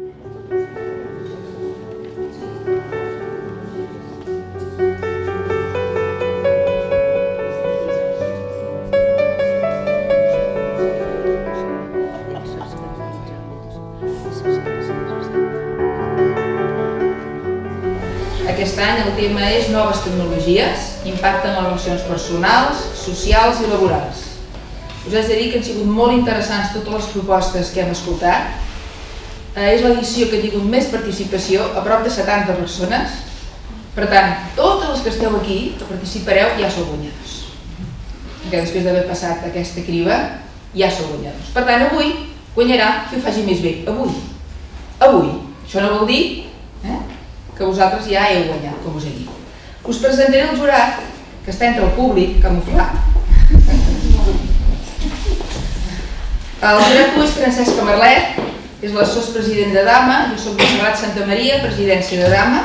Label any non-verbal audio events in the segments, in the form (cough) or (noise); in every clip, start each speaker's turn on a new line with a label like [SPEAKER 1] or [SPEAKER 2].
[SPEAKER 1] Aquest any el tema és noves tecnologies, impacte en les relacions personals, socials i laborals. Us haig de dir que han sigut molt interessants totes les propostes que hem escoltat. Eh, és l'edició que ha tingut més participació, a prop de 70 persones. Per tant, totes les que esteu aquí, que participareu, ja sou guanyadors. Que després d'haver passat aquesta criba, ja sou guanyadors. Per tant, avui guanyarà qui ho faci més bé. Avui. Avui. Això no vol dir eh, que vosaltres ja heu guanyat, com us he dit. Us presentaré el jurat, que està entre el públic, camuflat. El jurat 1 és Francesc Marlet, és la president de Dama, jo soc Montserrat Santa Maria, presidència de Dama.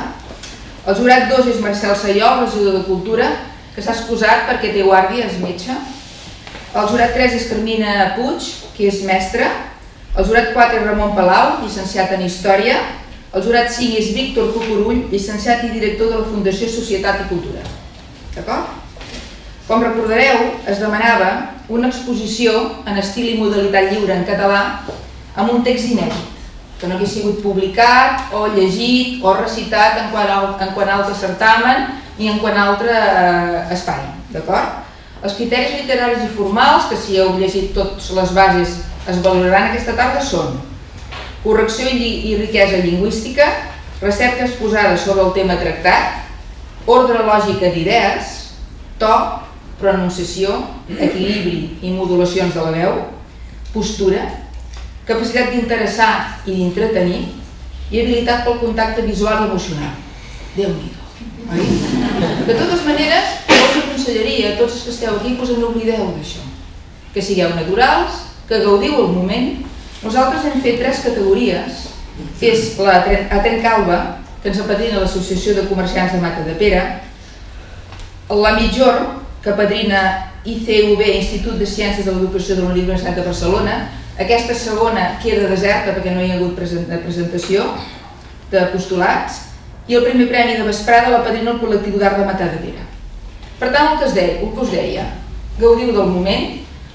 [SPEAKER 1] El jurat 2 és Marcel Sayol, regidor de Cultura, que s'ha excusat perquè té guàrdia, és metge. El jurat 3 és Carmina Puig, que és mestra. El jurat 4 és Ramon Palau, llicenciat en Història. El jurat 5 és Víctor Cucurull, llicenciat i director de la Fundació Societat i Cultura. D'acord? Com recordareu, es demanava una exposició en estil i modalitat lliure en català amb un text inèdit, que no hagués sigut publicat o llegit o recitat en quant, al, en quant altre certamen ni en quant altre eh, espai. D'acord? Els criteris literaris i formals, que si heu llegit totes les bases es valoraran aquesta tarda, són correcció i riquesa lingüística, recerca exposada sobre el tema tractat, ordre lògica d'idees, to, pronunciació, equilibri i modulacions de la veu, postura, capacitat d'interessar i d'entretenir i habilitat pel contacte visual i emocional. Déu-n'hi-do. De totes maneres, jo us aconsellaria a tots els que esteu aquí que us n'oblideu d'això. Que sigueu naturals, que gaudiu el moment. Nosaltres hem fet tres categories, que és la Atent Calva, que ens apadrina l'Associació de Comerciants de Mata de Pere, la Mitjor, que apadrina ICV, Institut de Ciències de l'Educació de la Universitat de Barcelona. Aquesta segona queda deserta perquè no hi ha hagut presentació de postulats i el primer premi de vesprada la padrina el col·lectiu d'art de Matadepera. Per tant, el que, es deia, el que us deia, gaudiu del moment,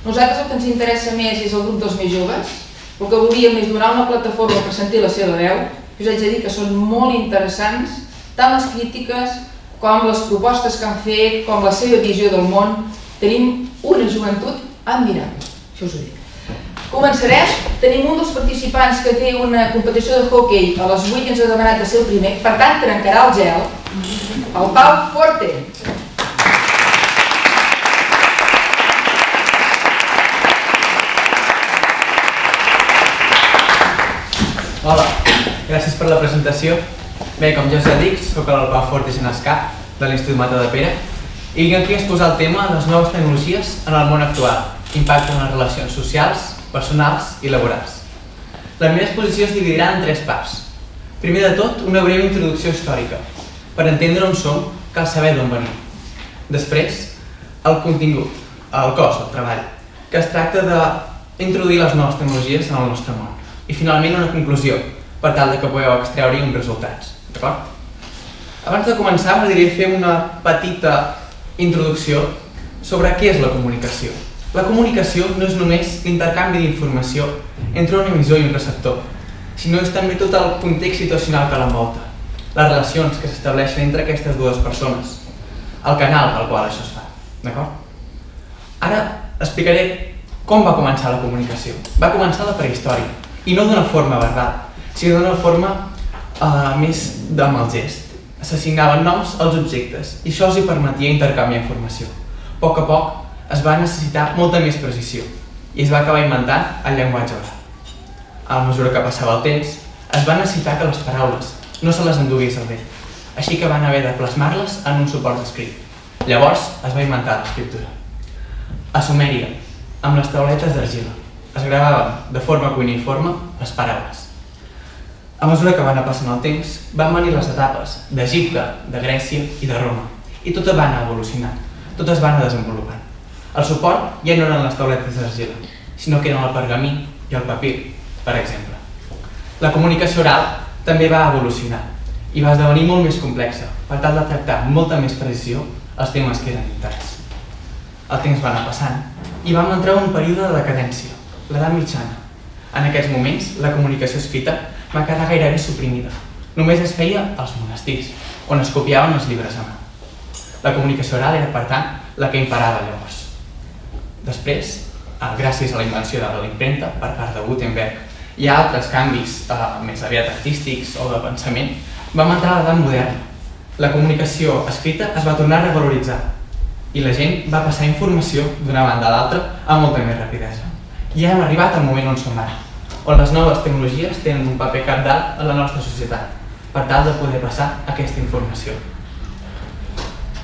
[SPEAKER 1] nosaltres el que ens interessa més és el grup dels més joves, el que volíem és donar una plataforma per sentir la seva veu, us haig de dir que són molt interessants, tant les crítiques com les propostes que han fet, com la seva visió del món, tenim una joventut admirable, això us ho dic. Començarem, tenim un dels participants que té una competició de hockey a les 8 i ens ha demanat de ser el primer, per tant trencarà el gel, el Pau Forte.
[SPEAKER 2] Hola, gràcies per la presentació. Bé, com ja us he dit, soc el Pau Forte Genescà, de l'Institut Mata de Pere, i aquí a exposar el tema de les noves tecnologies en el món actual, impacte en les relacions socials, personals i laborals. La meva exposició es dividirà en tres parts. Primer de tot, una breu introducció històrica. Per entendre on som, cal saber d'on venim. Després, el contingut, el cos del treball, que es tracta d'introduir les noves tecnologies en el nostre món. I finalment una conclusió, per tal de que pugueu extreure uns resultats. D'acord? Abans de començar, m'agradaria fer una petita introducció sobre què és la comunicació. La comunicació no és només l'intercanvi d'informació entre un emissor i un receptor, sinó és també tot el context situacional que l'envolta, les relacions que s'estableixen entre aquestes dues persones, el canal al qual això es fa. D'acord? Ara explicaré com va començar la comunicació. Va començar la prehistòria, i no d'una forma verbal, sinó d'una forma uh, més amb el gest. S'assignaven noms als objectes i això els hi permetia intercanviar informació. A poc a poc es va necessitar molta més precisió i es va acabar inventant el llenguatge oral. A mesura que passava el temps, es va necessitar que les paraules no se les endugués el vent, així que van haver de plasmar-les en un suport escrit. Llavors es va inventar l'escriptura. A Sumèria, amb les tauletes d'argila, es gravaven de forma cuiniforme les paraules. A mesura que va anar passant el temps, van venir les etapes d'Egipte, de Grècia i de Roma, i tot va anar evolucionant, tot es va anar desenvolupant. El suport ja no eren les tauletes d'argila, sinó que eren el pergamí i el papir, per exemple. La comunicació oral també va evolucionar i va esdevenir molt més complexa per tal de tractar amb molta més precisió els temes que eren d'interès. El temps va anar passant i vam entrar en un període de decadència, l'edat mitjana. En aquests moments, la comunicació escrita va quedar gairebé suprimida. Només es feia als monestirs, on es copiaven els llibres a mà. La comunicació oral era, per tant, la que imparava llavors. Després, eh, gràcies a la invenció de l'impremta per part de Gutenberg i a altres canvis eh, més aviat artístics o de pensament, vam entrar a l'edat moderna. La comunicació escrita es va tornar a revaloritzar i la gent va passar informació d'una banda a l'altra amb molta més rapidesa. I hem arribat al moment on som ara, on les noves tecnologies tenen un paper capdalt en la nostra societat per tal de poder passar aquesta informació.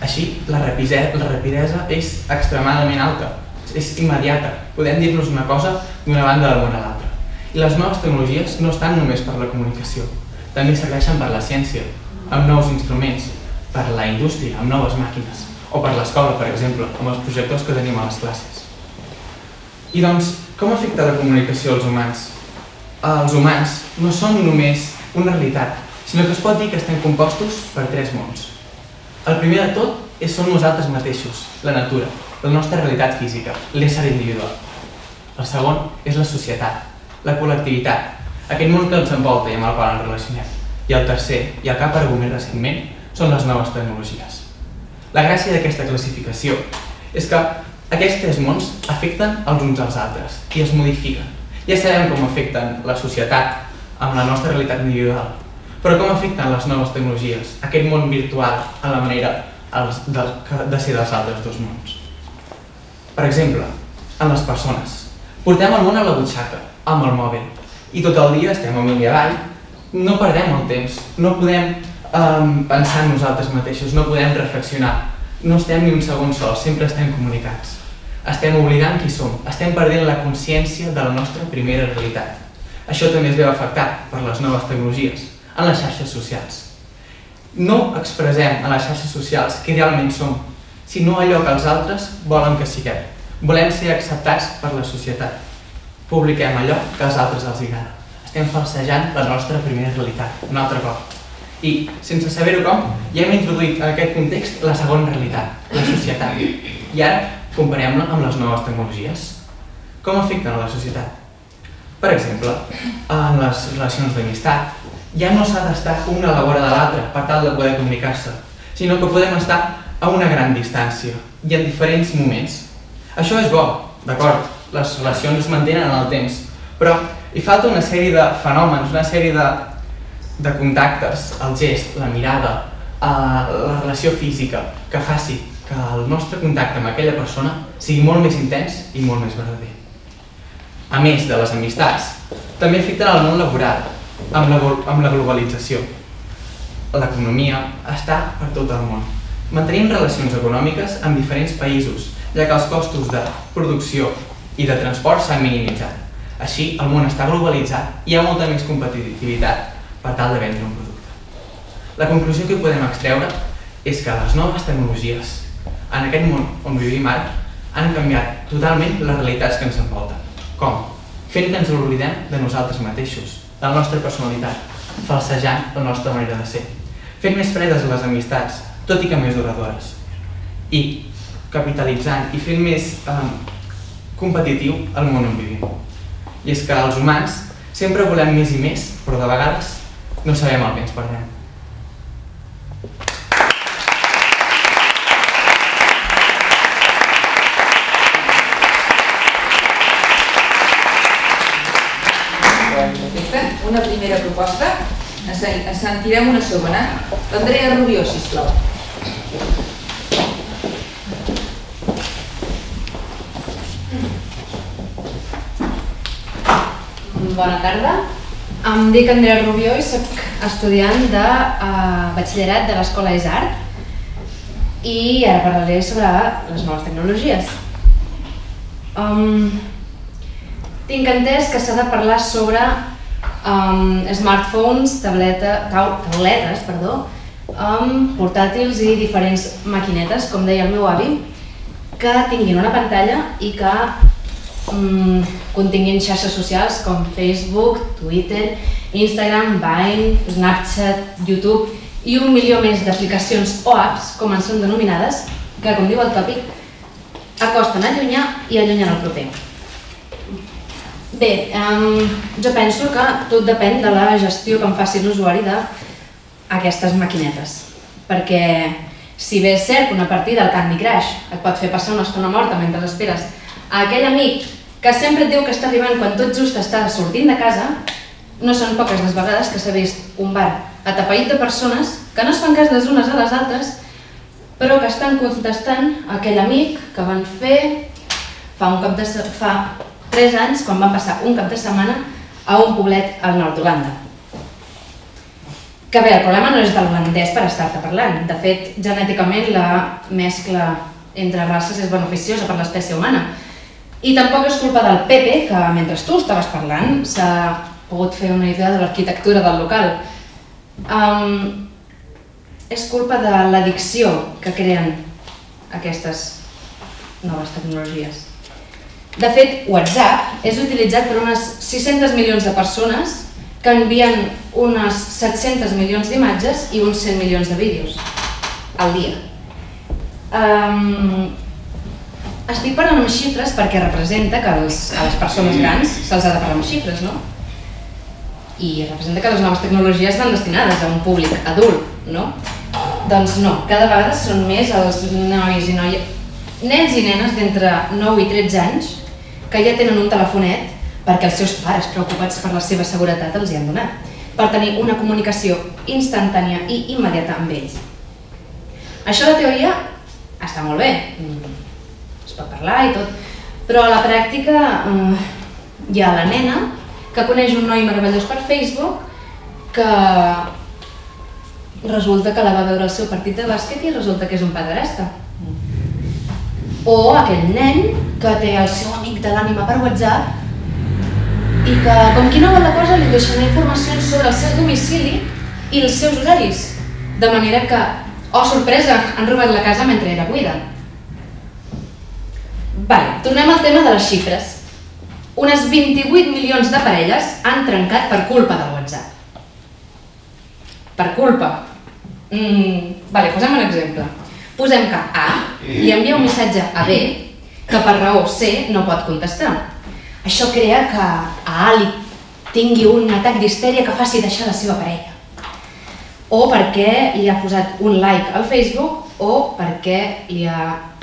[SPEAKER 2] Així, la rapidesa, la rapidesa és extremadament alta, és immediata. Podem dir-nos una cosa d'una banda del món a l'altra. I les noves tecnologies no estan només per la comunicació, també serveixen per la ciència, amb nous instruments, per la indústria, amb noves màquines, o per l'escola, per exemple, amb els projectors que tenim a les classes. I doncs, com afecta la comunicació als humans? Els humans no són només una realitat, sinó que es pot dir que estem compostos per tres mons. El primer de tot és som nosaltres mateixos, la natura, la nostra realitat física, l'ésser individual. El segon és la societat, la col·lectivitat, aquest món que ens envolta i amb el qual ens relacionem. I el tercer, i el aparegut més recentment, són les noves tecnologies. La gràcia d'aquesta classificació és que aquests tres mons afecten els uns als altres i es modifiquen. Ja sabem com afecten la societat amb la nostra realitat individual, però com afecten les noves tecnologies, aquest món virtual, a la manera de ser dels altres dos mons. Per exemple, en les persones. Portem el món a la butxaca, amb el mòbil, i tot el dia estem amunt i avall, no perdem el temps, no podem um, pensar en nosaltres mateixos, no podem reflexionar, no estem ni un segon sol, sempre estem comunicats. Estem oblidant qui som, estem perdent la consciència de la nostra primera realitat. Això també es veu afectat per les noves tecnologies, en les xarxes socials. No expressem en les xarxes socials qui realment som, sinó allò que els altres volen que siguem. Volem ser acceptats per la societat publiquem allò que als altres els agrada. Estem falsejant la nostra primera realitat, un altre cop. I, sense saber-ho com, ja hem introduït en aquest context la segona realitat, la societat. I ara comparem-la amb les noves tecnologies. Com afecten a la societat? Per exemple, en les relacions d'amistat, ja no s'ha d'estar una a la vora de l'altra per tal de poder comunicar-se, sinó que podem estar a una gran distància i en diferents moments. Això és bo, d'acord, les relacions es mantenen en el temps, però hi falta una sèrie de fenòmens, una sèrie de, de contactes, el gest, la mirada, eh, la relació física, que faci que el nostre contacte amb aquella persona sigui molt més intens i molt més verdader. A més de les amistats, també afecten el món laboral, amb la, amb la globalització. L'economia està per tot el món. Mantenim relacions econòmiques amb diferents països, ja que els costos de producció i de transport s'han minimitzat. Així, el món està globalitzat i hi ha molta més competitivitat per tal de vendre un producte. La conclusió que podem extreure és que les noves tecnologies en aquest món on vivim ara han canviat totalment les realitats que ens envolten. Com? Fent que ens oblidem de nosaltres mateixos, de la nostra personalitat, falsejant la nostra manera de ser, fent més fredes les amistats, tot i que més duradores, i capitalitzant i fent més eh, competitiu al món on vivim. I és que els humans sempre volem més i més, però de vegades no sabem el que ens perdem.
[SPEAKER 1] Una primera proposta, en sentirem una segona. Andrea Rubió, sisplau.
[SPEAKER 3] Bona tarda. Em dic Andrea Rubió i sóc estudiant de uh, batxillerat de l'Escola Isart i ara parlaré sobre les noves tecnologies. Tinc entès que s'ha de parlar sobre smartphones, tableta, tauletes, perdó, portàtils i diferents maquinetes, com deia el meu avi, que tinguin una pantalla i que mm, continguin xarxes socials com Facebook, Twitter, Instagram, Vine, Snapchat, YouTube i un milió més d'aplicacions o apps, com en són denominades, que, com diu el tòpic, acosten a allunyar i allunyen el proper. Bé, um, jo penso que tot depèn de la gestió que en faci l'usuari d'aquestes maquinetes. Perquè si bé és cert que una partida al Candy Crush et pot fer passar una estona morta mentre esperes a aquell amic que sempre et diu que està arribant quan tot just està sortint de casa, no són poques les vegades que s'ha vist un bar atapeït de persones que no es fan cas les unes a les altres, però que estan contestant aquell amic que van fer fa, un cap de, fa 3 anys, quan van passar un cap de setmana a un poblet al nord d'Holanda. Que bé, el problema no és de l'holandès per estar-te parlant. De fet, genèticament la mescla entre races és beneficiosa per l'espècie humana. I tampoc és culpa del Pepe, que mentre tu estaves parlant s'ha pogut fer una idea de l'arquitectura del local. Um, és culpa de l'addicció que creen aquestes noves tecnologies. De fet, WhatsApp és utilitzat per unes 600 milions de persones que envien unes 700 milions d'imatges i uns 100 milions de vídeos al dia. Um, estic parlant amb xifres perquè representa que els, a les persones grans se'ls ha de parlar amb xifres, no? i representa que les noves tecnologies van destinades a un públic adult, no? Doncs no, cada vegada són més els nois i noies, nens i nenes d'entre 9 i 13 anys que ja tenen un telefonet perquè els seus pares, preocupats per la seva seguretat, els hi han donat, per tenir una comunicació instantània i immediata amb ells. Això de teoria està molt bé, es pot parlar i tot, però a la pràctica eh, hi ha la nena que coneix un noi meravellós per Facebook que resulta que la va veure el seu partit de bàsquet i resulta que és un pederasta. O aquell nen que té el seu amic de l'ànima per WhatsApp i que, com qui no vol la cosa, li deixa una informació sobre el seu domicili i els seus horaris. De manera que, oh sorpresa, han robat la casa mentre era buida. Vale, tornem al tema de les xifres unes 28 milions de parelles han trencat per culpa del WhatsApp. Per culpa. Mm, vale, posem un exemple. Posem que A li envia un missatge a B que per raó C no pot contestar. Això crea que a A li tingui un atac d'histèria que faci deixar la seva parella. O perquè li ha posat un like al Facebook o perquè li ha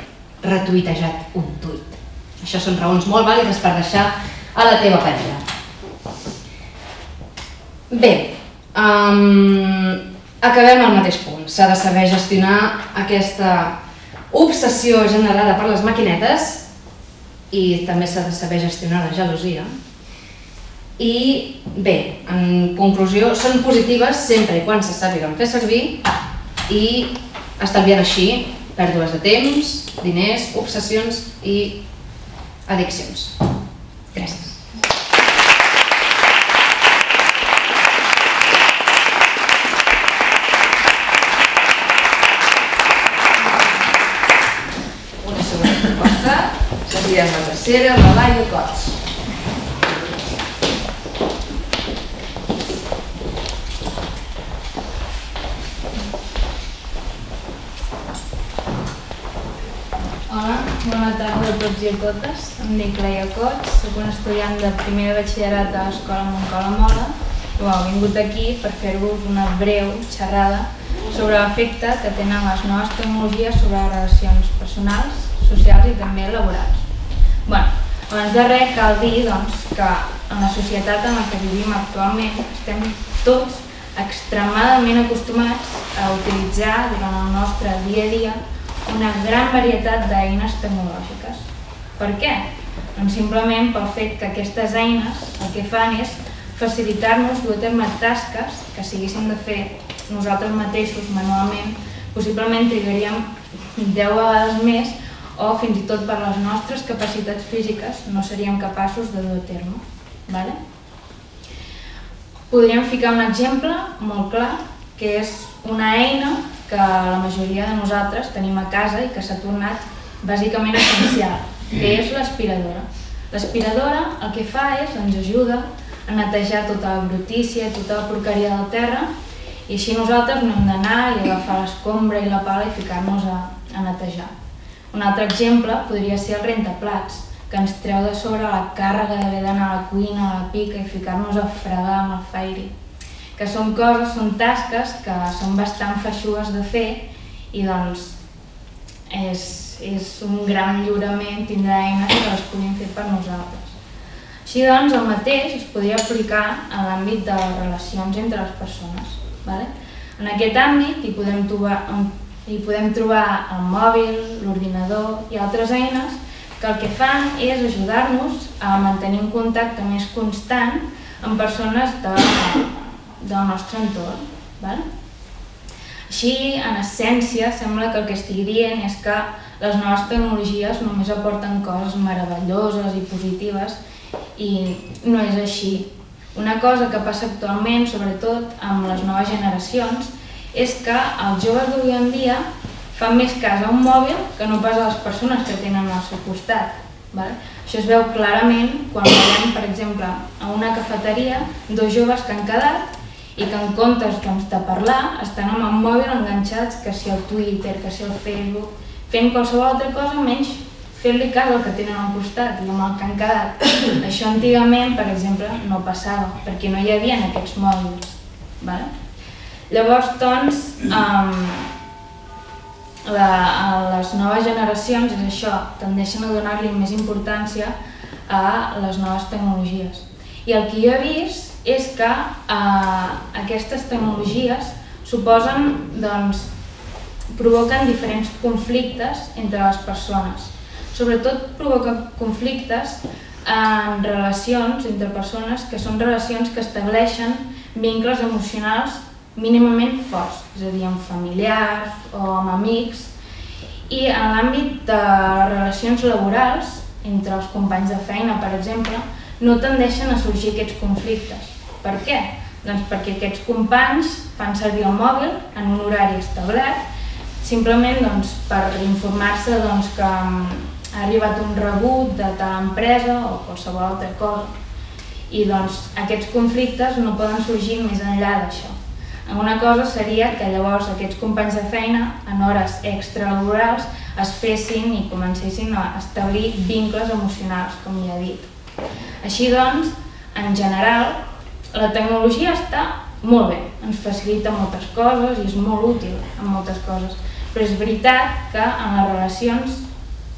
[SPEAKER 3] retuitejat un tuit. Això són raons molt vàlides per deixar a la teva parella. Bé, um, acabem al mateix punt. S'ha de saber gestionar aquesta obsessió generada per les maquinetes i també s'ha de saber gestionar la gelosia. I bé, en conclusió, són positives sempre i quan se sàpiguen fer servir i estalviant així pèrdues de temps, diners, obsessions i addiccions. Gràcies.
[SPEAKER 1] Una segona proposta, seguirem la tercera, la Laia Cots.
[SPEAKER 4] Hola, bona tarda a tots i a totes. Em dic Laia Cots, soc un estudiant de primer de batxillerat de l'Escola Montcola Mola i bueno, he vingut aquí per fer-vos una breu xerrada sobre l'efecte que tenen les noves tecnologies sobre les relacions personals, socials i també laborals. bueno, abans de res cal dir doncs, que en la societat en la que vivim actualment estem tots extremadament acostumats a utilitzar durant el nostre dia a dia una gran varietat d'eines tecnològiques. Per què? Doncs simplement pel fet que aquestes eines el que fan és facilitar-nos dur a terme tasques que si haguéssim de fer nosaltres mateixos manualment, possiblement trigaríem 10 vegades més o fins i tot per les nostres capacitats físiques no seríem capaços de dur a terme. Vale? Podríem ficar un exemple molt clar, que és una eina que la majoria de nosaltres tenim a casa i que s'ha tornat bàsicament essencial, que és l'aspiradora. L'aspiradora el que fa és ens ajuda a netejar tota la brutícia, tota la porqueria del terra, i així nosaltres no hem d'anar i agafar l'escombra i la pala i ficar-nos a, a netejar. Un altre exemple podria ser el rentaplats, que ens treu de sobre la càrrega d'haver d'anar a la cuina, a la pica i ficar-nos a fregar amb el fairi. Que són coses, són tasques que són bastant feixugues de fer i doncs és, és un gran lliurament tindre eines que les puguin fer per nosaltres. Així doncs, el mateix es podria aplicar en l'àmbit de les relacions entre les persones. Vale? En aquest àmbit hi podem, trobar, hi podem trobar el mòbil, l'ordinador i altres eines que el que fan és ajudar-nos a mantenir un contacte més constant amb persones de, del nostre entorn. Vale? Així, en essència, sembla que el que estigui dient és que les noves tecnologies només aporten coses meravelloses i positives i no és així. Una cosa que passa actualment, sobretot amb les noves generacions, és que els joves d'avui en dia fan més cas a un mòbil que no pas a les persones que tenen al seu costat. Vale? Això es veu clarament quan veiem, per exemple, a una cafeteria dos joves que han quedat i que en comptes doncs, de parlar estan amb el mòbil enganxats que si al Twitter, que si al Facebook, fent qualsevol altra cosa menys fer-li cas al que tenen al costat i amb el que han quedat. (coughs) Això antigament, per exemple, no passava, perquè no hi havia aquests mòbils. Vale? Llavors, doncs, um, la, les noves generacions és això, tendeixen a donar-li més importància a les noves tecnologies. I el que jo he vist és que uh, aquestes tecnologies suposen, doncs, provoquen diferents conflictes entre les persones sobretot provoca conflictes en relacions entre persones que són relacions que estableixen vincles emocionals mínimament forts, és a dir, amb familiars o amb amics. I en l'àmbit de relacions laborals, entre els companys de feina, per exemple, no tendeixen a sorgir aquests conflictes. Per què? Doncs perquè aquests companys fan servir el mòbil en un horari establert, simplement doncs, per informar-se doncs, que ha arribat un rebut de tal empresa o qualsevol altra cosa. I doncs aquests conflictes no poden sorgir més enllà d'això. Una cosa seria que llavors aquests companys de feina en hores extralaborals es fessin i comencessin a establir vincles emocionals, com ja he dit. Així doncs, en general, la tecnologia està molt bé, ens facilita moltes coses i és molt útil en moltes coses, però és veritat que en les relacions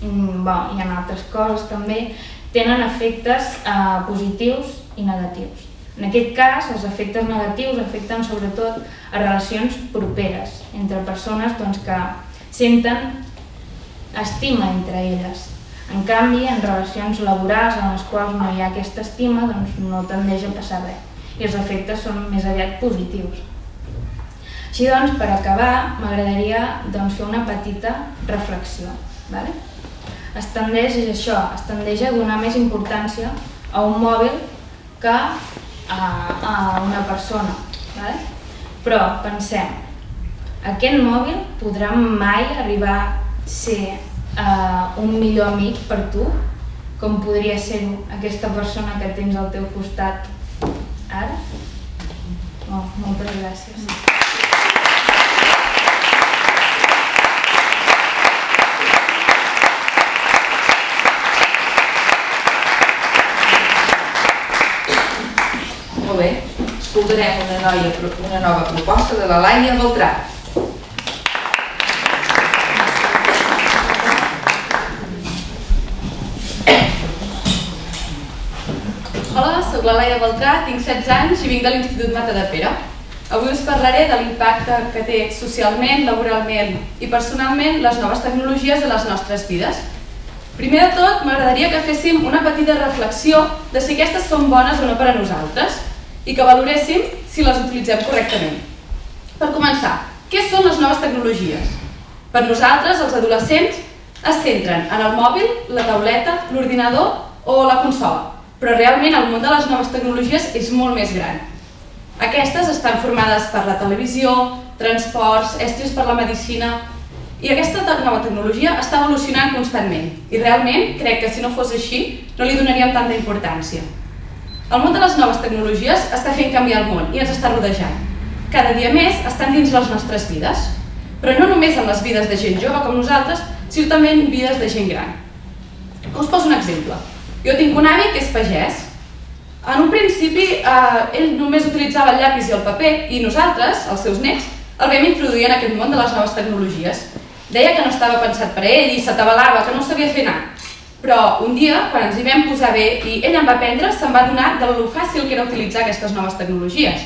[SPEAKER 4] Mm, bon, i en altres coses també, tenen efectes eh, positius i negatius. En aquest cas, els efectes negatius afecten sobretot a relacions properes, entre persones doncs, que senten estima entre elles. En canvi, en relacions laborals en les quals no hi ha aquesta estima, doncs no tendeix a passar res i els efectes són més aviat positius. Així doncs, per acabar, m'agradaria doncs, fer una petita reflexió. Vale? es tendeix, és això, es tendeix a donar més importància a un mòbil que a, a una persona. Vale? Però pensem, aquest mòbil podrà mai arribar a ser uh, un millor amic per tu, com podria ser aquesta persona que tens al teu costat ara? Oh, moltes gràcies.
[SPEAKER 1] Molt bé, escoltarem una, noia, una nova proposta de la Laia Beltrà.
[SPEAKER 5] Hola, sóc la Laia Beltrà, tinc 16 anys i vinc de l'Institut Mata de Pere. Avui us parlaré de l'impacte que té socialment, laboralment i personalment les noves tecnologies a les nostres vides. Primer de tot, m'agradaria que féssim una petita reflexió de si aquestes són bones o no per a nosaltres i que valoréssim si les utilitzem correctament. Per començar, què són les noves tecnologies? Per nosaltres, els adolescents, es centren en el mòbil, la tauleta, l'ordinador o la consola, però realment el món de les noves tecnologies és molt més gran. Aquestes estan formades per la televisió, transports, estris per la medicina, i aquesta nova tecnologia està evolucionant constantment i realment crec que si no fos així no li donaríem tanta importància. El món de les noves tecnologies està fent canviar el món i ens està rodejant. Cada dia més estan dins les nostres vides, però no només en les vides de gent jove com nosaltres, sinó també en vides de gent gran. Us poso un exemple. Jo tinc un avi que és pagès. En un principi, eh, ell només utilitzava el llapis i el paper i nosaltres, els seus nets, el vam introduir en aquest món de les noves tecnologies. Deia que no estava pensat per ell i s'atabalava, que no sabia fer anar. Però un dia, quan ens hi vam posar bé i ell em va aprendre, se'n va donar de lo fàcil que era utilitzar aquestes noves tecnologies.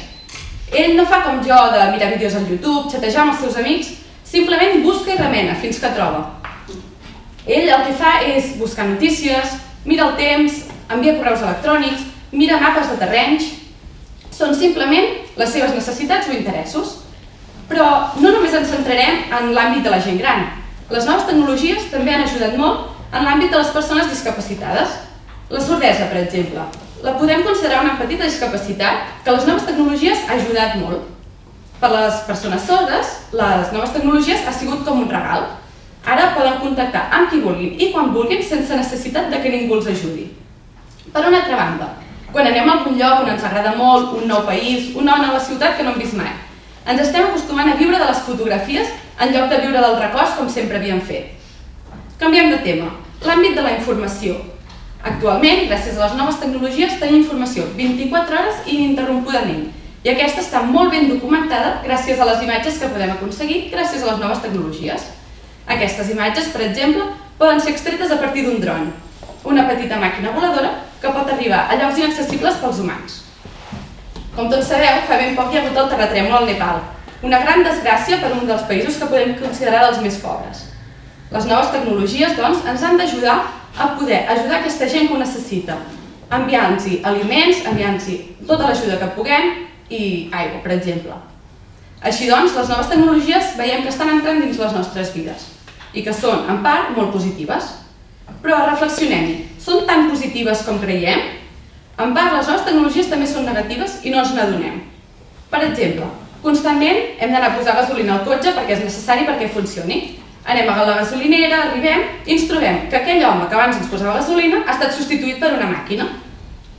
[SPEAKER 5] Ell no fa com jo de mirar vídeos al YouTube, xatejar amb els seus amics, simplement busca i remena fins que troba. Ell el que fa és buscar notícies, mira el temps, envia correus electrònics, mira mapes de terrenys... Són simplement les seves necessitats o interessos. Però no només ens centrarem en l'àmbit de la gent gran. Les noves tecnologies també han ajudat molt en l'àmbit de les persones discapacitades. La sordesa, per exemple. La podem considerar una petita discapacitat que les noves tecnologies ha ajudat molt. Per les persones sordes, les noves tecnologies ha sigut com un regal. Ara poden contactar amb qui vulguin i quan vulguin sense necessitat de que ningú els ajudi. Per una altra banda, quan anem a algun lloc on ens agrada molt, un nou país, una nova ciutat que no hem vist mai, ens estem acostumant a viure de les fotografies en lloc de viure del records com sempre havíem fet. Canviem de tema. L'àmbit de la informació. Actualment, gràcies a les noves tecnologies, tenim informació 24 hores i ininterrompudament. I aquesta està molt ben documentada gràcies a les imatges que podem aconseguir gràcies a les noves tecnologies. Aquestes imatges, per exemple, poden ser extretes a partir d'un dron, una petita màquina voladora que pot arribar a llocs inaccessibles pels humans. Com tots sabeu, fa ben poc hi ha hagut el terratrèmol al Nepal, una gran desgràcia per un dels països que podem considerar dels més pobres. Les noves tecnologies, doncs, ens han d'ajudar a poder ajudar aquesta gent que ho necessita, enviant-los aliments, enviant-los tota l'ajuda que puguem i aigua, per exemple. Així doncs, les noves tecnologies veiem que estan entrant dins les nostres vides i que són, en part, molt positives. Però reflexionem-hi, són tan positives com creiem? En part, les noves tecnologies també són negatives i no ens n'adonem. Per exemple, constantment hem d'anar a posar gasolina al cotxe perquè és necessari perquè funcioni. Anem a la gasolinera, arribem i ens trobem que aquell home que abans ens posava gasolina ha estat substituït per una màquina.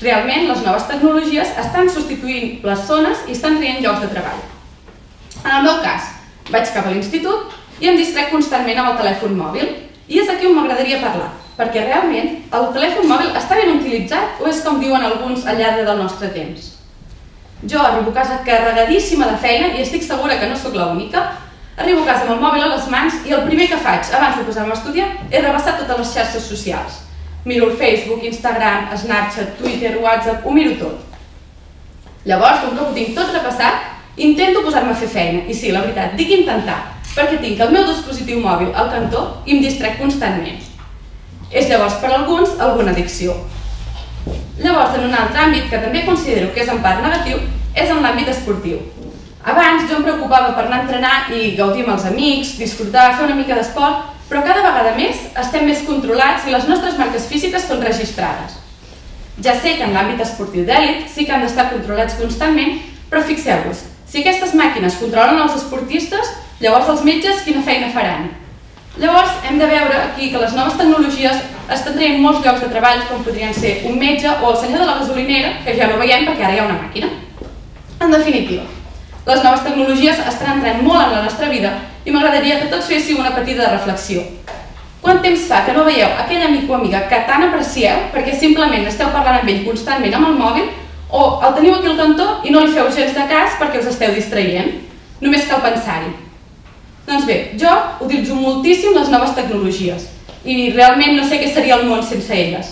[SPEAKER 5] Realment, les noves tecnologies estan substituint les zones i estan traient llocs de treball. En el meu cas, vaig cap a l'institut i em distrec constantment amb el telèfon mòbil. I és aquí on m'agradaria parlar, perquè realment el telèfon mòbil està ben utilitzat o és com diuen alguns al llarg del nostre temps? Jo arribo a casa carregadíssima de feina i estic segura que no sóc l'única. Arribo a casa amb el mòbil a les mans i el primer que faig abans de posar-me a estudiar és rebassar totes les xarxes socials. Miro el Facebook, Instagram, Snapchat, Twitter, WhatsApp, ho miro tot. Llavors, com que ho tinc tot repassat, intento posar-me a fer feina. I sí, la veritat, dic intentar, perquè tinc el meu dispositiu mòbil al cantó i em distrec constantment. És llavors per alguns alguna addicció. Llavors, en un altre àmbit que també considero que és en part negatiu, és en l'àmbit esportiu. Abans jo em preocupava per anar a entrenar i gaudir amb els amics, disfrutar, fer una mica d'esport, però cada vegada més estem més controlats i les nostres marques físiques són registrades. Ja sé que en l'àmbit esportiu d'èlit sí que han d'estar controlats constantment, però fixeu-vos, si aquestes màquines controlen els esportistes, llavors els metges quina feina faran? Llavors hem de veure aquí que les noves tecnologies estan traient molts llocs de treball com podrien ser un metge o el senyor de la gasolinera, que ja no veiem perquè ara hi ha una màquina. En definitiva, les noves tecnologies estan entrant molt en la nostra vida i m'agradaria que tots féssiu una petita reflexió. Quant temps fa que no veieu aquell amic o amiga que tant aprecieu perquè simplement esteu parlant amb ell constantment amb el mòbil o el teniu aquí al cantó i no li feu gens de cas perquè us esteu distraient? Només cal pensar-hi. Doncs bé, jo utilitzo moltíssim les noves tecnologies i realment no sé què seria el món sense elles.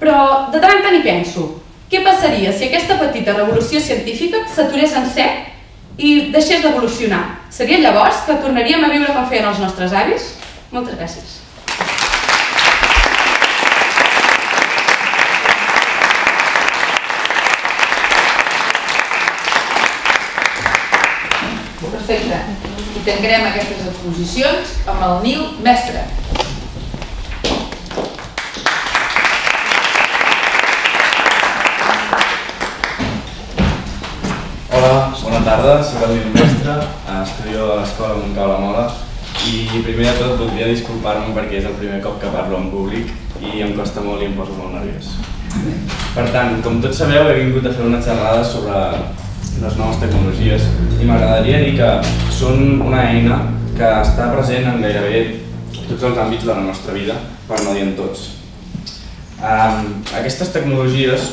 [SPEAKER 5] Però de tant en tant hi penso, què passaria si aquesta petita revolució científica s'aturés en sec i deixés d'evolucionar? Seria llavors que tornaríem a viure com feien els nostres avis? Moltes gràcies.
[SPEAKER 1] Perfecte. Tancarem aquestes exposicions amb el Nil Mestre.
[SPEAKER 6] Hola, bona tarda, soc el Nil Mestre, estudio a l'escola Montcau la Mola i primer de tot voldria disculpar-me perquè és el primer cop que parlo en públic i em costa molt i em poso molt nerviós. Per tant, com tots sabeu, he vingut a fer una xerrada sobre les noves tecnologies i m'agradaria dir que són una eina que està present en gairebé tots els àmbits de la nostra vida, per no dir en tots. Um, aquestes tecnologies,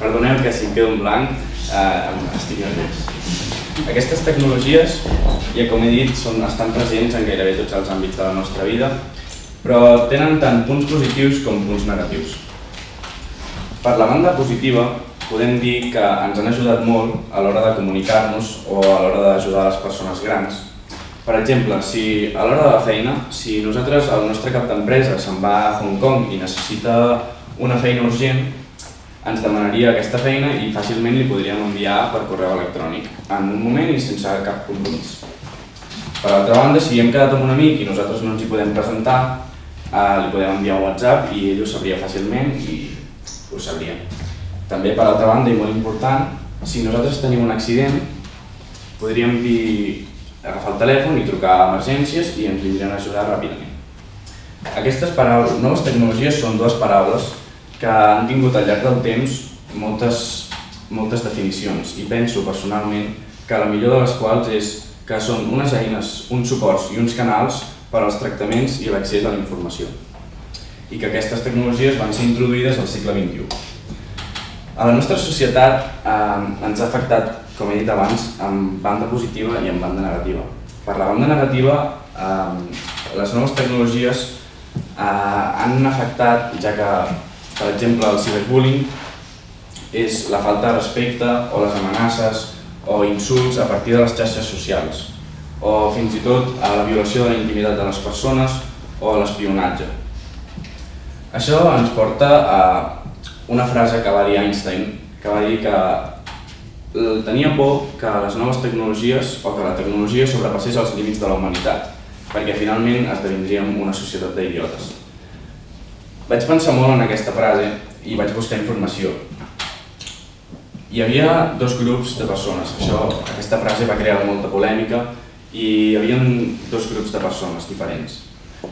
[SPEAKER 6] perdoneu que si em quedo en blanc, uh, estic nerviós. Aquestes tecnologies, ja com he dit, són, estan presents en gairebé tots els àmbits de la nostra vida, però tenen tant punts positius com punts negatius. Per la banda positiva, podem dir que ens han ajudat molt a l'hora de comunicar-nos o a l'hora d'ajudar les persones grans. Per exemple, si a l'hora de la feina, si nosaltres, el nostre cap d'empresa se'n va a Hong Kong i necessita una feina urgent, ens demanaria aquesta feina i fàcilment li podríem enviar per correu electrònic, en un moment i sense cap compromís. Per altra banda, si hem quedat amb un amic i nosaltres no ens hi podem presentar, eh, li podem enviar un WhatsApp i ell ho sabria fàcilment i ho sabria. També, per altra banda, i molt important, si nosaltres tenim un accident, podríem dir, agafar el telèfon i trucar a emergències i ens vindrien a ajudar ràpidament. Aquestes paraules, noves tecnologies són dues paraules que han tingut al llarg del temps moltes, moltes definicions i penso personalment que la millor de les quals és que són unes eines, uns suports i uns canals per als tractaments i l'accés a la informació i que aquestes tecnologies van ser introduïdes al segle XXI. A la nostra societat eh, ens ha afectat, com he dit abans, en banda positiva i en banda negativa. Per la banda negativa, eh, les noves tecnologies eh, han afectat, ja que per exemple, el ciberbullying és la falta de respecte o les amenaces o insults a partir de les xarxes socials o fins i tot a la violació de la intimitat de les persones o a l'espionatge. Això ens porta a una frase que va dir Einstein, que va dir que tenia por que les noves tecnologies o que la tecnologia sobrepassés els límits de la humanitat, perquè finalment esdevindríem una societat d'idiotes. Vaig pensar molt en aquesta frase i vaig buscar informació. Hi havia dos grups de persones. Això, aquesta frase va crear molta polèmica i hi havia dos grups de persones diferents.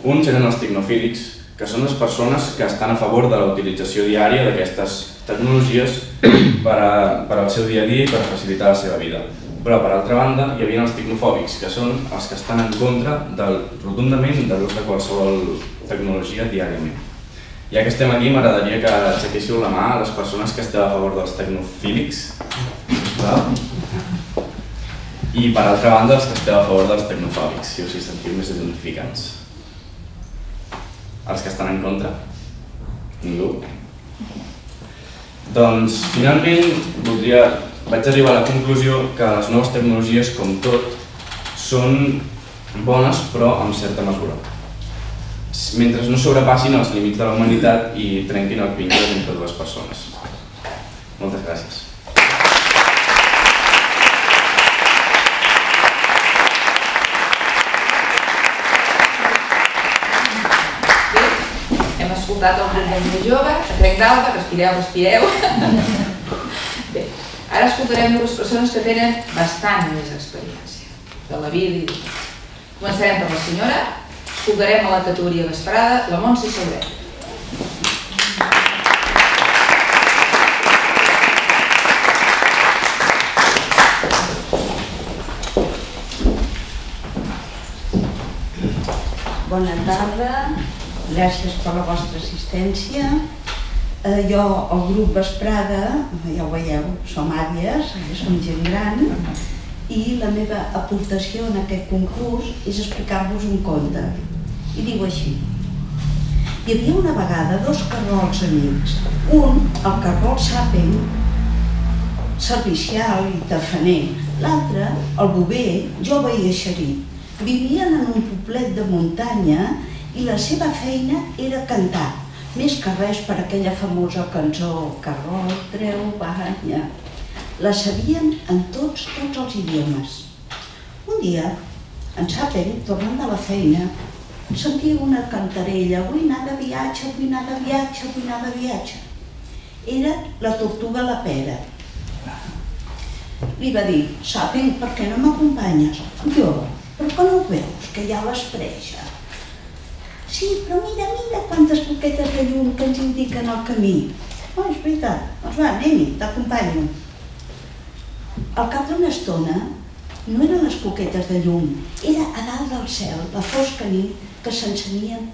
[SPEAKER 6] Uns eren els tecnofílics, que són les persones que estan a favor de la utilització diària d'aquestes tecnologies per, a, per al seu dia a dia i per facilitar la seva vida. Però, per altra banda, hi havia els tecnofòbics, que són els que estan en contra del, rotundament de l'ús de qualsevol tecnologia diàriament. Ja que estem aquí, m'agradaria que aixequéssiu la mà a les persones que esteu a favor dels tecnofílics. I per altra banda, els que esteu a favor dels tecnofòbics, si us hi sentiu més identificats. Els que estan en contra? Ningú? Doncs, finalment, voldria, vaig arribar a la conclusió que les noves tecnologies, com tot, són bones però amb certa mesura mentre no sobrepassin els límits de la humanitat i trenquin el vincle entre dues persones. Moltes gràcies.
[SPEAKER 1] Escoltat el grup de més jove, a trenc d'alta, respireu, respireu. (laughs) Bé, ara escoltarem dues persones que tenen bastant més experiència de la vida i de Començarem per la senyora, Escoltarem a la categoria vesprada la Montse Sobret.
[SPEAKER 7] Bona tarda, gràcies per la vostra assistència. Eh, jo, el grup Vesprada, ja ho veieu, som àvies, som gent gran, i la meva aportació en aquest concurs és explicar-vos un conte i diu així. Hi havia una vegada dos carrols amics. Un, el carrol Sàping, servicial i tafaner. L'altre, el bover, jove i eixerit. Vivien en un poblet de muntanya i la seva feina era cantar, més que res per aquella famosa cançó Carrol, treu, banya. La sabien en tots, tots els idiomes. Un dia, en Sàping, tornant de la feina, sentia una cantarella, vull anar de viatge, vull anar de viatge, vull anar de viatge. Era la tortuga la pera. Li va dir, Sàping, per què no m'acompanyes? Jo, però que no ho veus, que ja l'espreja. Sí, però mira, mira quantes coquetes de llum que ens indiquen el camí. Oh, és veritat. Doncs va, anem-hi, t'acompanyo. Al cap d'una estona, no eren les coquetes de llum, era a dalt del cel, la fosca nit, que s'encenien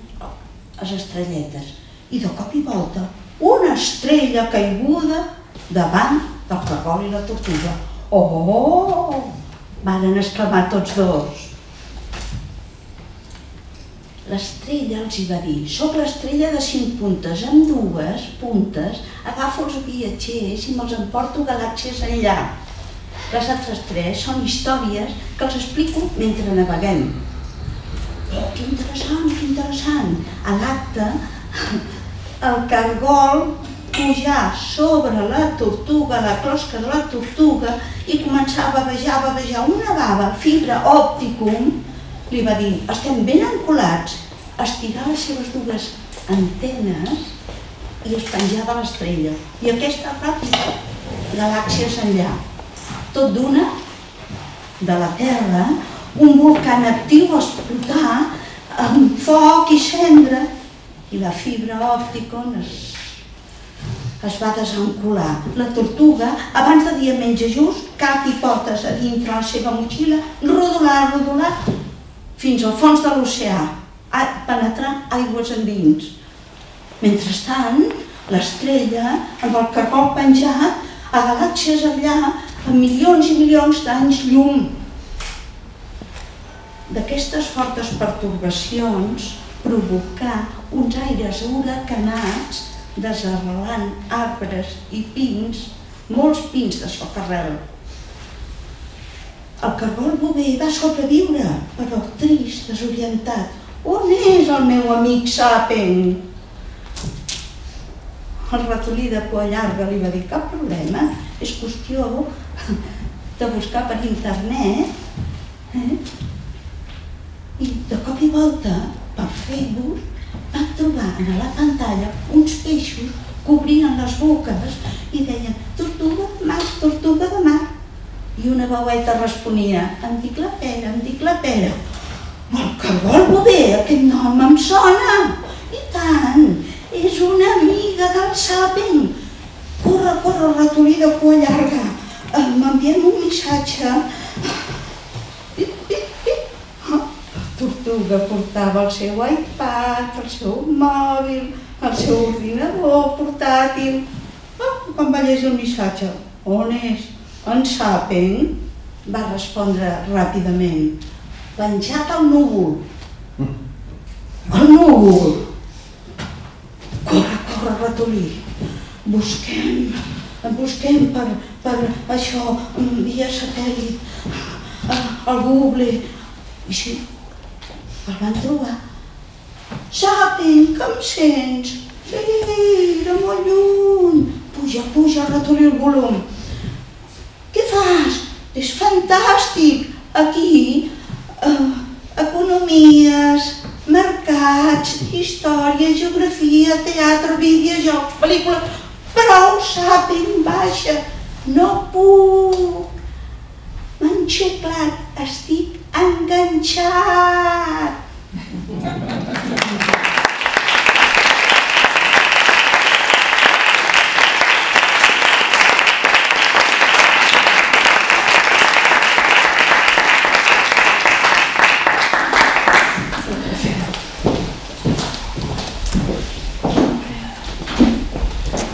[SPEAKER 7] les estrelletes. I de cop i volta, una estrella caiguda davant del cargol i la tortuga. Oh! Varen exclamar tots dos. L'estrella els hi va dir, soc l'estrella de cinc puntes, amb dues puntes agafo els viatgers i me'ls emporto galàxies enllà. Les altres tres són històries que els explico mentre naveguem. Oh, que interessant, que interessant. A l'acte, el cargol pujar sobre la tortuga, la closca de la tortuga, i començar a bavejar, a bavejar una bava, fibra òpticum, li va dir, estem ben encolats, estirar les seves dues antenes i es penjava l'estrella. I aquesta ràpida, galàxies enllà. Tot d'una, de la Terra, un volcà actiu a explotar amb foc i cendra i la fibra òptica es, es va desencolar. La tortuga, abans de dir menja just, cap i potes a dintre la seva motxilla, rodolar, rodolar, fins al fons de l'oceà, penetrar aigües endins. Mentrestant, l'estrella, amb el cargol penjat, a galàxies allà, a milions i milions d'anys llum. D'aquestes fortes pertorbacions provocar uns aires huracanats desarrelant arbres i pins, molts pins de socarrel. El cargol bover va sobreviure, però trist, desorientat. On és el meu amic Sapen? El ratolí de cua llarga li va dir, cap problema, és qüestió de buscar per internet. Eh? I de cop i volta, per Facebook, va trobar a la pantalla uns peixos cobrien les boques i deien tortuga de mar, tortuga de mar. I una veueta responia, em dic la pera, em dic la pera. El cargol bover, aquest nom em sona. I tant, és una amiga del Sapen. Corre, corre, ratolí de cua llarga. M'enviem un missatge. La tortuga portava el seu iPad, el seu mòbil, el seu ordinador portàtil. Oh, quan va llegir el missatge, on és? En Sapen va respondre ràpidament, penjat al núvol. El núvol! Corre, corre, ratolí. Busquem, busquem per, per això, via satèl·lit, al Google. I sí, el van trobar. Sapen, que em sents? Sí, era molt lluny. Puja, puja, ratolí el volum. És fantàstic! Aquí, eh, economies, mercats, història, geografia, teatre, videojocs, pel·lícules... Prou saben baixa! No puc! M'han xuclat, estic enganxat!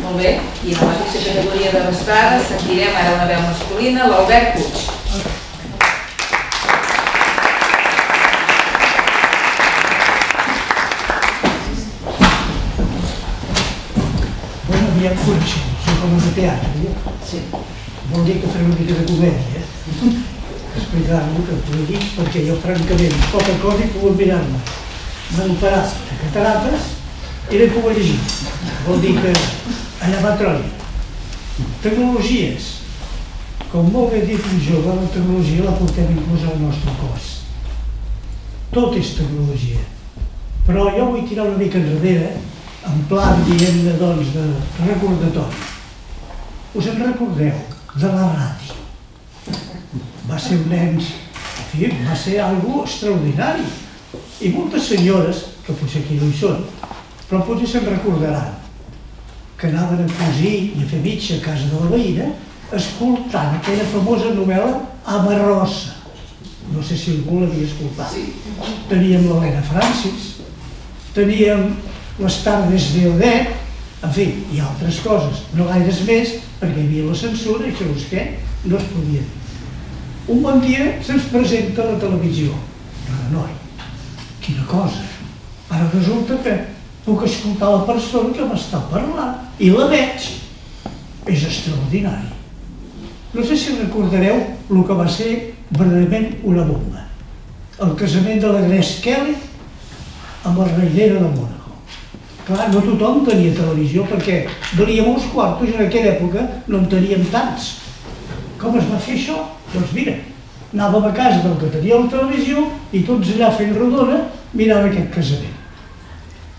[SPEAKER 1] Molt bé, i en la mateixa categoria de vesprada sentirem ara una veu masculina, l'Albert Puig.
[SPEAKER 8] Aviam coneixem, som com de teatre, eh?
[SPEAKER 1] Sí.
[SPEAKER 8] Vol dir que faré una mica de comèdia, eh? (laughs) Explicar-lo que t'ho dic perquè jo francament poca cosa hi puc mirar-me. M'han operat de catarates i hi puc llegir. Vol dir que allà va troli. Tecnologies. Com molt bé dit un jove, la tecnologia la portem inclús al nostre cos. Tot és tecnologia. Però jo vull tirar una mica enrere, en plan, diguem-ne, doncs, de recordatori. Us en recordeu de la ràdio? Va ser un ens, en fi, va ser algo extraordinari. I moltes senyores que potser aquí no hi són, però potser se'n recordaran que anaven a cosir i a fer mitja a casa de la veïna escoltant aquella famosa novel·la Amarrossa. No sé si algú l'havia escoltat. Teníem l'Helena Francis, teníem les tardes de Odet, en fi, i altres coses, no gaires més, perquè hi havia la censura i segons què, no es podia dir. Un bon dia se'ns presenta a la televisió. Jo, noi, quina cosa. Ara resulta que puc escoltar la persona que m'està parlant i la veig. És extraordinari. No sé si recordareu el que va ser verdaderament una bomba. El casament de la Grace Kelly amb la reinera de Mónaco. Clar, no tothom tenia televisió perquè valia molts quartos i en aquella època no en teníem tants. Com es va fer això? Doncs mira, anàvem a casa del que tenia la televisió i tots allà fent rodona mirant aquest casament.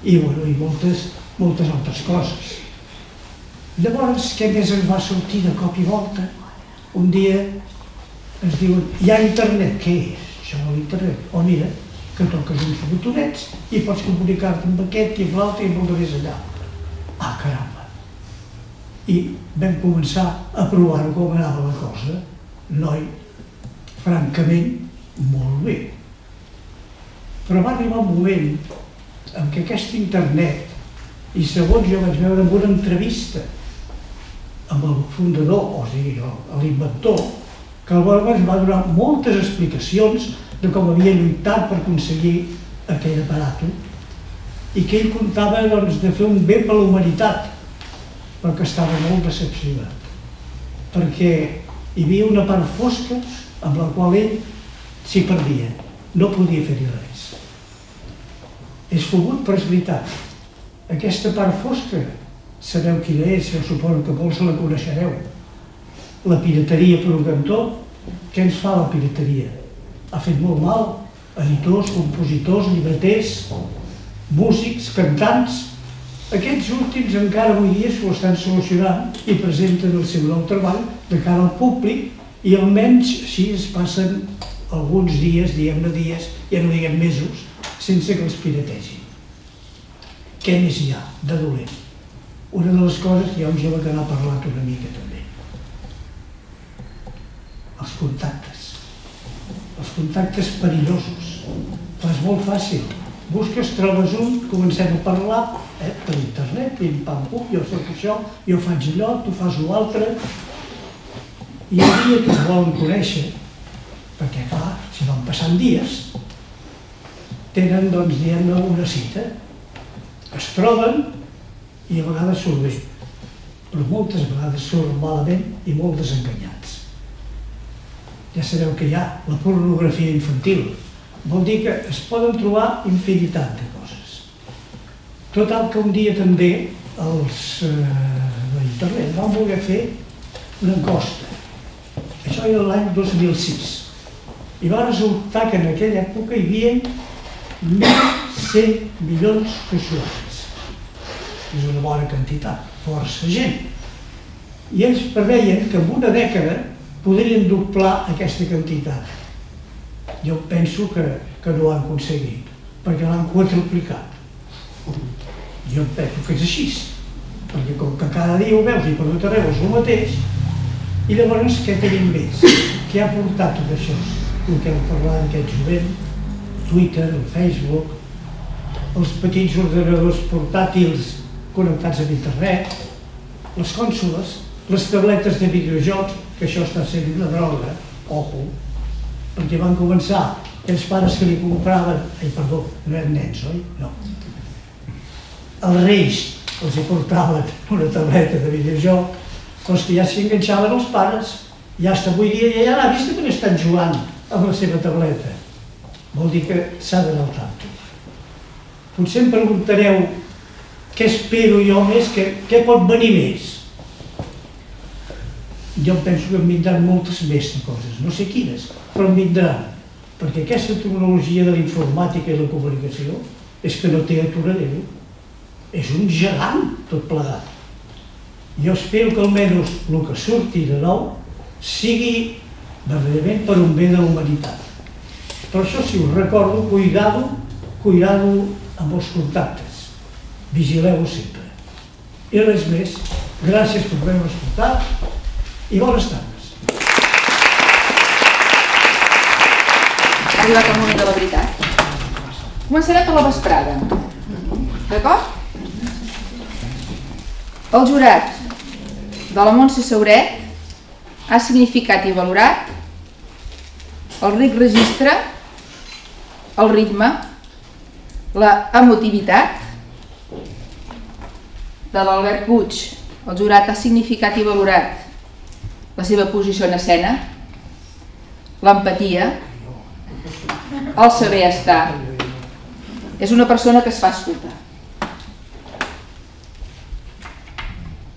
[SPEAKER 8] I, bueno, i moltes, moltes altres coses. Llavors, què més ens va sortir de cop i volta? Un dia ens diuen, hi ha internet, què és això de l'internet? Oh, mira, que toques uns botonets i pots comunicar-te amb aquest i amb l'altre i amb el més allà. Ah, caramba! I vam començar a provar com anava la cosa. Noi, francament, molt bé. Però va arribar un moment en què aquest internet, i segons jo vaig veure en una entrevista amb el fundador, o sigui, l'inventor, que el Borges va donar moltes explicacions de com havia lluitat per aconseguir aquell aparato i que ell comptava doncs, de fer un bé per la humanitat, però que estava molt decepcionat, perquè hi havia una part fosca amb la qual ell s'hi perdia, no podia fer-hi res. És fobut, però és veritat. Aquesta part fosca, sabeu quina és, jo suposo que molts la coneixereu. La pirateria per un cantó, què ens fa la pirateria? Ha fet molt mal editors, compositors, llibreters, músics, cantants. Aquests últims encara avui dia s'ho estan solucionant i presenten el seu nou treball de cara al públic i almenys així es passen alguns dies, diguem-ne dies, ja no diguem mesos, sense que els pirategin. Què més hi ha de dolent? Una de les coses que hi ha un jove que n'ha parlat una mica també. Els contactes. Els contactes perillosos. Però és molt fàcil. Busques, trobes un, comencem a parlar eh, per internet, pim, pam, pum, jo soc això, jo faig allò, tu fas l'altre. I el dia que es volen conèixer, perquè clar, si van passant dies, tenen, doncs, diguem-ne, una cita. Es troben i a vegades surt bé, però moltes vegades surt malament i molt desenganyats. Ja sabeu que hi ha la pornografia infantil. Vol dir que es poden trobar infinitat de coses. Total que un dia també els eh, d'internet van voler fer una encosta. Això era l'any 2006. I va resultar que en aquella època hi havia 1.100 milions d'usuaris. És una bona quantitat, força gent. I ells preveien que en una dècada podrien doblar aquesta quantitat. Jo penso que, que no ho han aconseguit, perquè l'han quadruplicat. Jo penso que és així, perquè com que cada dia ho veus i per tot arreu és el mateix, i llavors què tenim més? Què ha portat tot això? El que heu parlat d'aquest jovent, Twitter, el Facebook, els petits ordenadors portàtils connectats a internet, les cònsoles, les tabletes de videojocs, que això està sent una droga, ojo, perquè van començar els pares que li compraven, ai perdó, no eren nens, oi? No. Els reis els hi portaven una tableta de videojoc, doncs que ja s'hi enganxaven els pares, ja està avui dia ja l'ha vist que estan jugant amb la seva tableta. Vol dir que s'ha d'anar al tanto. Potser em preguntareu què espero jo més, què, què pot venir més? Jo penso que em vindran moltes més coses, no sé quines, però em vindran. Perquè aquesta tecnologia de la informàtica i la comunicació és que no té aturadero. És un gegant tot plegat. Jo espero que almenys el que surti de nou sigui verdaderament per un bé de la humanitat. Per això, si us recordo, cuidado, cuidado amb els contactes. Vigileu-ho sempre. I res més, gràcies per haver-me escoltat i bones tardes.
[SPEAKER 1] Ha arribat el moment de la veritat. Començarem per la vesprada. D'acord? El jurat de la Montse Sauret ha significat i valorat el ric registre, el ritme, la emotivitat de l'Albert Puig. El jurat ha significat i valorat la seva posició en escena, l'empatia, el saber estar. És una persona que es fa escoltar.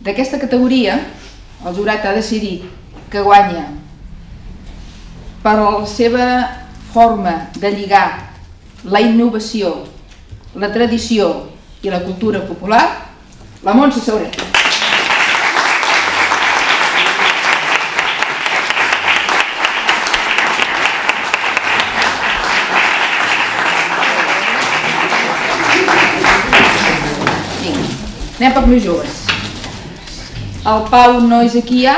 [SPEAKER 1] D'aquesta categoria, el jurat ha decidit que guanya per la seva forma de lligar la innovació, la tradició i la cultura popular, la Montse Sauret. Anem per més joves. El Pau no és aquí ja,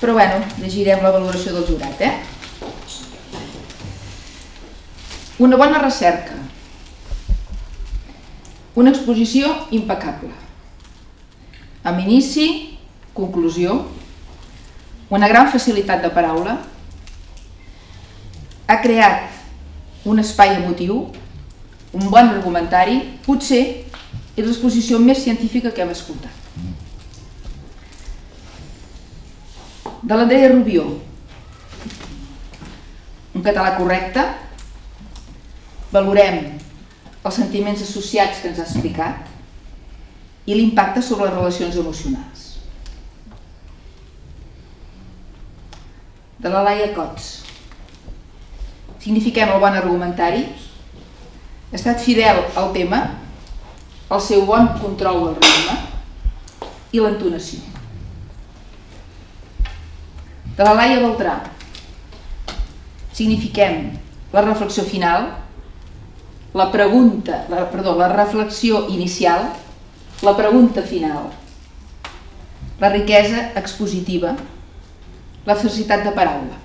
[SPEAKER 1] però bueno, llegirem la valoració del jurat, eh? Una bona recerca. Una exposició impecable. Amb inici, conclusió, una gran facilitat de paraula, ha creat un espai emotiu, un bon argumentari, potser és l'exposició més científica que hem escoltat. De l'Andrea Rubió, un català correcte, valorem els sentiments associats que ens ha explicat i l'impacte sobre les relacions emocionals. De la Laia Cots. Signifiquem el bon argumentari, ha estat fidel al tema, el seu bon control del ritme i l'entonació. De la Laia Beltrà. Signifiquem la reflexió final, la pregunta, la, perdó, la reflexió inicial, la pregunta final, la riquesa expositiva, la facilitat de paraula.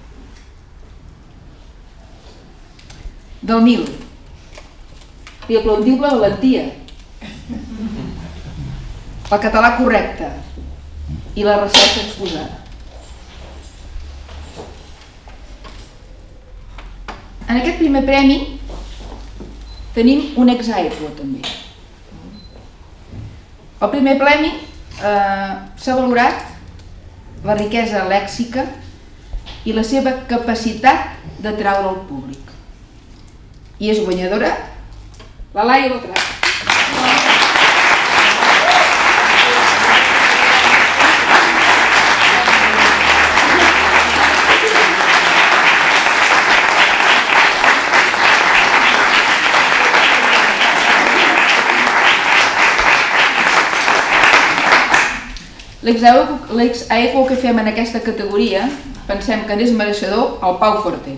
[SPEAKER 1] Del Nil, li aplaudim la valentia, el català correcte i la recerca exposada. En aquest primer premi tenim un ex aequo també. El primer premi eh, s'ha valorat la riquesa lèxica i la seva capacitat de traure al públic. I és guanyadora la Laia Beltrán. L'ex-aequo que fem en aquesta categoria pensem que n'és mereixedor el Pau Forte.